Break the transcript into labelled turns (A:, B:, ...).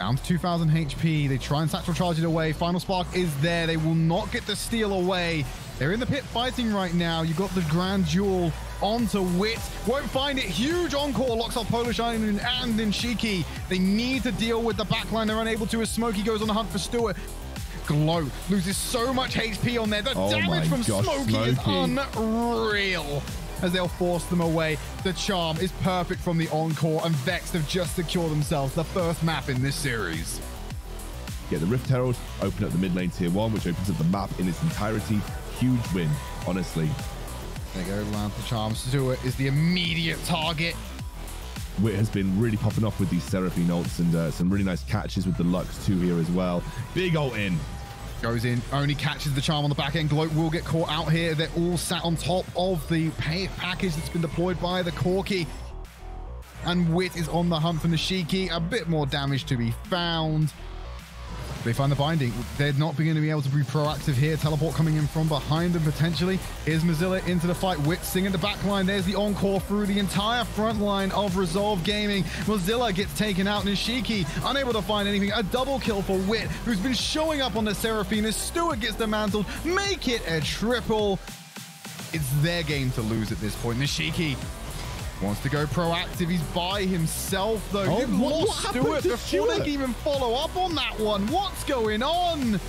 A: Down to 2,000 HP. They try and satchel charge it away. Final Spark is there. They will not get the steal away. They're in the pit fighting right now. You've got the Grand Duel onto Wit. Won't find it. Huge encore locks off Polish Island and Nishiki. They need to deal with the backline. They're unable to as Smokey goes on the hunt for Stewart. Glow loses so much HP on there. The
B: Oh
A: damage from
B: gosh,
A: Smokey, is unreal. As they'll force them away. The charm is perfect from the encore, and Vex have just secured themselves the first map in this series.
B: Get the Rift Herald, open up the mid lane tier one, which opens up the map in its entirety. Huge win, honestly.
A: There you go, lands the charm. Stewart is the immediate target.
B: Wit has been really popping off with these Seraphine ults and uh, some really nice catches with the Lux Q here as well. Big ult in.
A: Goes in, only catches the charm on the back end. Gloat will get caught out here. They're all sat on top of the package that's been deployed by the Corky. And Wit is on the hunt for Nishiki. A bit more damage to be found. They find the binding. They're not going to be able to be proactive here. Teleport coming in from behind them potentially. Here's Mozilla into the fight. Wit singing the back line. There's the encore through the entire front line of Resolve Gaming. Mozilla gets taken out. Nishiki unable to find anything. A double kill for Wit, who's been showing up on the Seraphine. Stewart gets dismantled. Make it a triple. It's their game to lose at this point. Nishiki wants to go proactive. He's by himself, though.
B: Oh,
A: They've
B: what-
A: lost
B: what happened
A: Stewart
B: to
A: before they
B: Stewart?
A: can even follow up on that one. What's going on?